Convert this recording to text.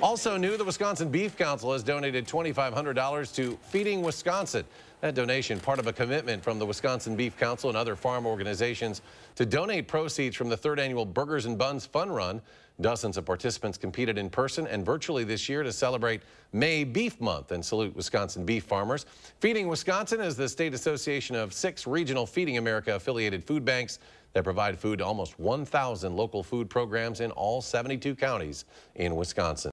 Also new, the Wisconsin Beef Council has donated $2,500 to Feeding Wisconsin. That donation, part of a commitment from the Wisconsin Beef Council and other farm organizations to donate proceeds from the third annual Burgers and Buns Fun Run. Dozens of participants competed in person and virtually this year to celebrate May Beef Month and salute Wisconsin beef farmers. Feeding Wisconsin is the state association of six regional Feeding America affiliated food banks that provide food to almost 1,000 local food programs in all 72 counties in Wisconsin.